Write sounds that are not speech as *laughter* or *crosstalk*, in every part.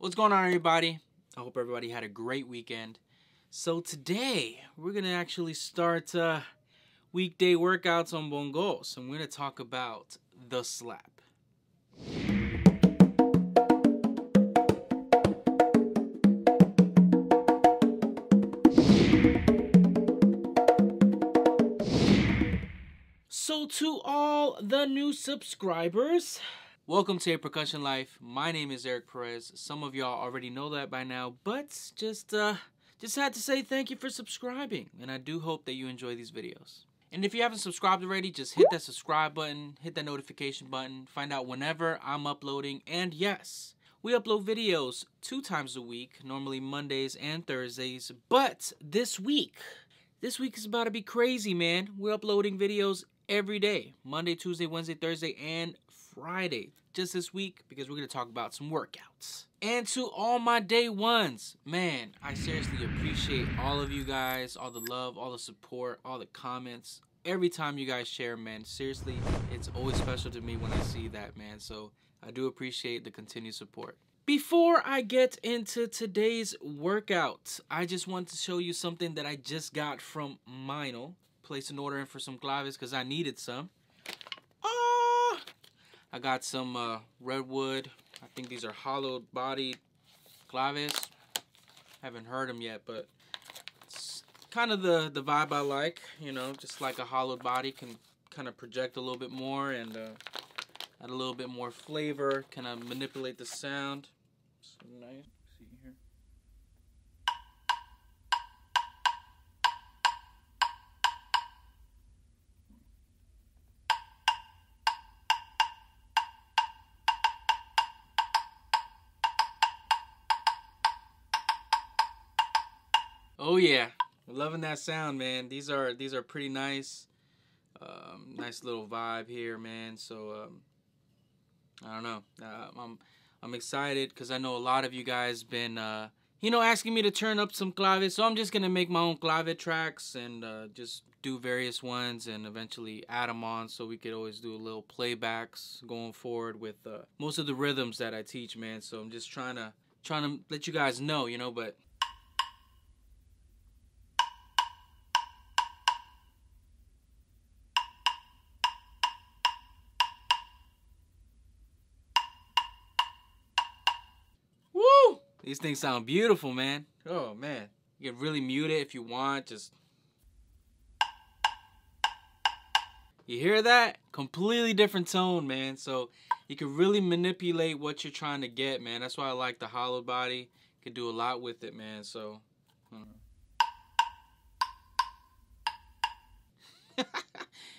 What's going on, everybody? I hope everybody had a great weekend. So today we're gonna actually start uh, weekday workouts on bongos, and we're gonna talk about the slap. So to all the new subscribers, welcome to a percussion life. My name is Eric Perez. Some of y'all already know that by now, but just uh just had to say thank you for subscribing, and I do hope that you enjoy these videos. And if you haven't subscribed already, just hit that subscribe button, hit that notification button, find out whenever I'm uploading. And yes, we upload videos two times a week, normally Mondays and Thursdays. But this week, this week is about to be crazy, man. We're uploading videos every day Monday, Tuesday, Wednesday, Thursday, and Friday. Just this week because we're going to talk about some workouts. And to all my day ones, man, I seriously appreciate all of you guys, all the love, all the support, all the comments. Every time you guys share, man, seriously, it's always special to me when I see that, man. So I do appreciate the continued support. Before I get into today's workout, I just want to show you something that I just got from Meinl. Place an order in for some claves because I needed some. I got some uh, redwood. I think these are hollow bodied claves. Haven't heard them yet, but it's kind of the, the vibe I like. You know, just like a hollowed body can kind of project a little bit more and uh, add a little bit more flavor. Kind of manipulate the sound. So nice. Oh yeah, loving that sound, man. These are these are pretty nice. Um, nice little vibe here, man. So um, I don't know. Uh, I'm I'm excited because I know a lot of you guys been uh, you know asking me to turn up some claves. So I'm just gonna make my own clave tracks and uh, just do various ones and eventually add them on so we could always do a little playbacks going forward with uh, most of the rhythms that I teach, man. So I'm just trying to trying to let you guys know, you know, but These things sound beautiful, man. Oh man. You can really mute it if you want. Just You hear that? Completely different tone, man. So you can really manipulate what you're trying to get, man. That's why I like the hollow body. You can do a lot with it, man. So *laughs*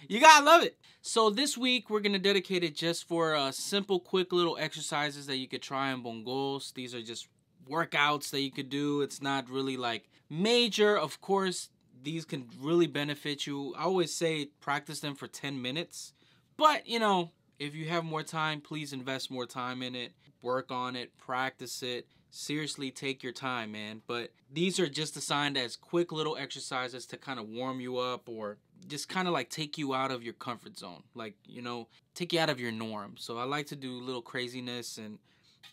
you gotta love it. So this week we're gonna dedicate it just for uh, simple, quick little exercises that you could try in bongos. These are just workouts that you could do. It's not really like major. Of course, these can really benefit you. I always say practice them for 10 minutes, but you know, if you have more time, please invest more time in it. Work on it, practice it. Seriously, take your time, man. But these are just assigned as quick little exercises to kind of warm you up or just kind of like take you out of your comfort zone. Like, you know, take you out of your norm. So I like to do little craziness and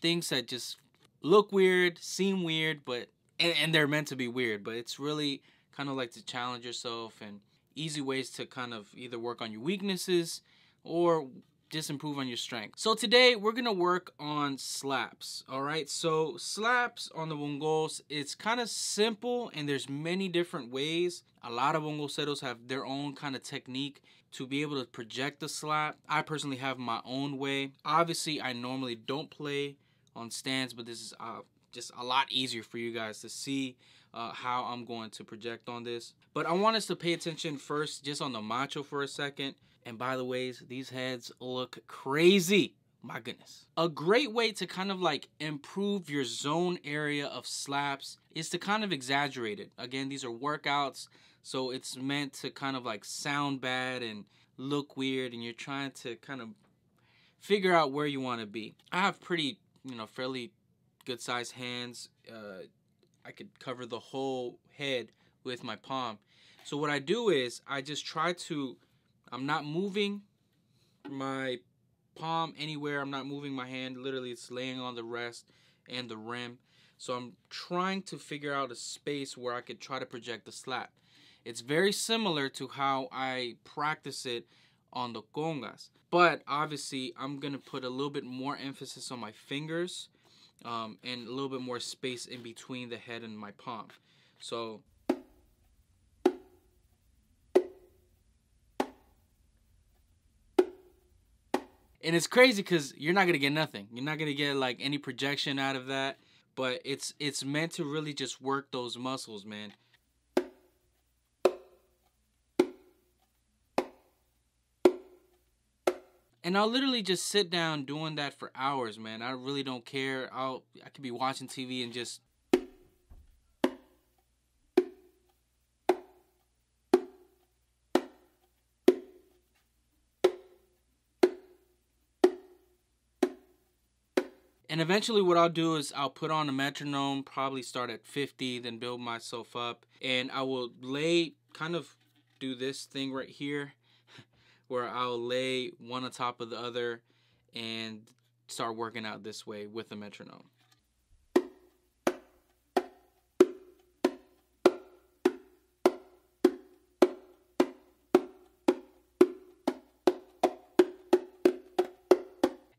things that just look weird, seem weird, but and, and they're meant to be weird, but it's really kind of like to challenge yourself and easy ways to kind of either work on your weaknesses or just improve on your strength. So today we're gonna work on slaps. All right. So slaps on the bongos, it's kind of simple and there's many different ways. A lot of bongoseros have their own kind of technique to be able to project the slap. I personally have my own way. Obviously, I normally don't play on stands, but this is uh, just a lot easier for you guys to see uh, how I'm going to project on this. But I want us to pay attention first just on the macho for a second. And by the ways, these heads look crazy. My goodness. A great way to kind of like improve your zone area of slaps is to kind of exaggerate it. Again, these are workouts, so it's meant to kind of like sound bad and look weird, and you're trying to kind of figure out where you want to be. I have pretty, you know, fairly good sized hands. Uh, I could cover the whole head with my palm. So what I do is I just try to, I'm not moving my palm anywhere. I'm not moving my hand. Literally, it's laying on the rest. and the rim. So I'm trying to figure out a space where I could try to project the slap. It's very similar to how I practice it on the congas. But obviously, I'm going to put a little bit more emphasis on my fingers um, and a little bit more space in between the head and my palm. So and it's crazy because you're not gonna get nothing. You're not gonna get like any projection out of that. But it's it's meant to really just work those muscles, man. And I'll literally just sit down doing that for hours, man. I really don't care. I'll I could be watching TV and just And eventually, what I'll do is I'll put on a metronome, probably start at 50, then build myself up. And I will lay, kind of do this thing right here, where I'll lay one on top of the other and start working out this way with the metronome.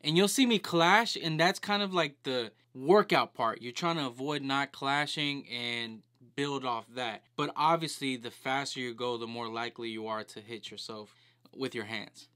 and you'll see me clash and that's kind of like the workout part. You're trying to avoid not clashing and build off that. But obviously the faster you go the more likely you are to hit yourself with your hands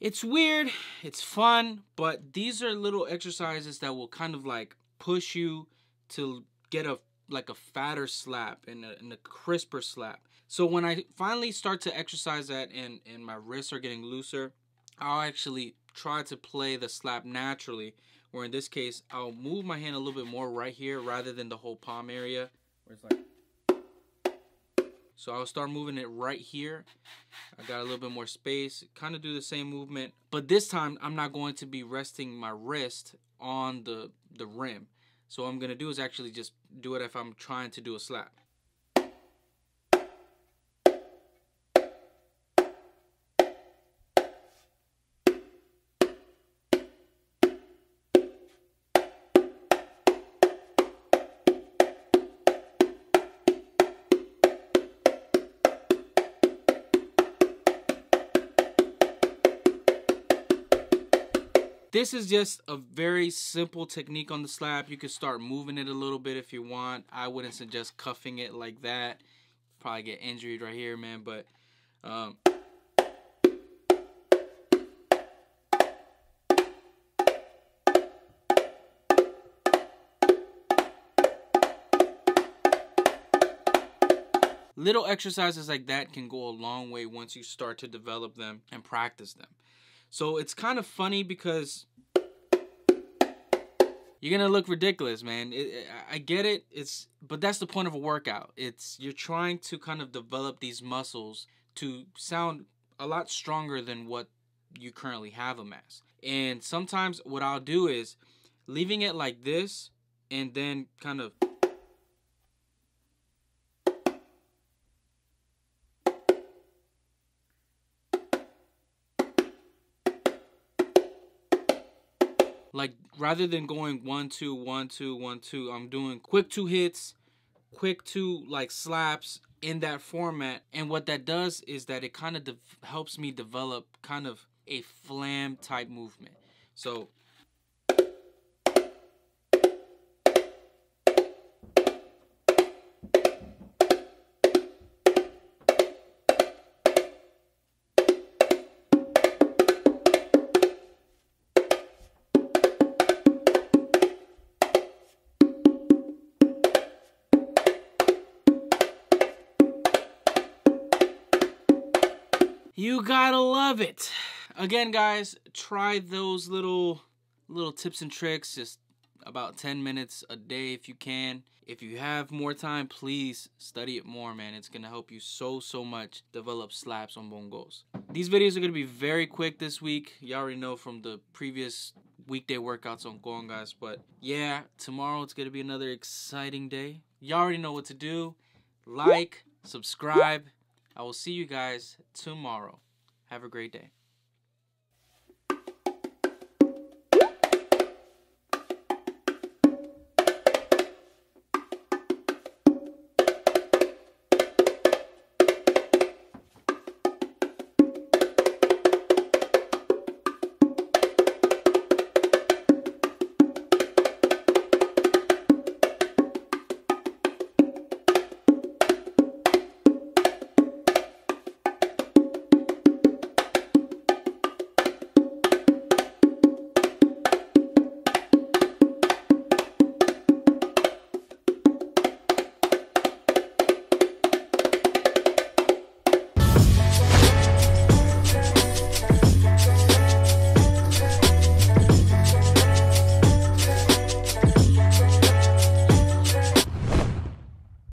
it's weird it's fun but these are little exercises that will kind of like push you to get a like a fatter slap and a, and a crisper slap. So when I finally start to exercise that and, and my wrists are getting looser, I'll actually try to play the slap naturally. Where in this case, I'll move my hand a little bit more right here rather than the whole palm area. Where it's like. So I'll start moving it right here. I got a little bit more space. Kind of do the same movement. But this time, I'm not going to be resting my wrist on the, the rim. So what I'm to do is actually just do it if I'm trying to do a slap. This is just a very simple technique on the slap. You can start moving it a little bit if you want. I wouldn't suggest cuffing it like that. Probably get injured right here, man. But um, little exercises like that can go a long way once you start to develop them and practice them. So it's kind of funny because you're gonna look ridiculous, man. It, I get it. It's but that's the point of a workout. It's you're trying to kind of develop these muscles to sound a lot stronger than what you currently have them as. And sometimes what I'll do is leaving it like this and then kind of Like rather than going one two one two one two, I'm doing quick two hits, quick two like slaps in that format. And what that does is that it kind of helps me develop kind of a flam type movement. So You gotta love it. Again, guys, try those little little tips and tricks. Just about 10 minutes a day if you can. If you have more time, please study it more, man. It's gonna help you so, so much develop slaps on bongos. These videos are gonna be very quick this week. You already know from the previous weekday workouts on congas. But yeah, tomorrow it's gonna be another exciting day. You already know what to do. Like, subscribe. I will see you guys tomorrow. Have a great day.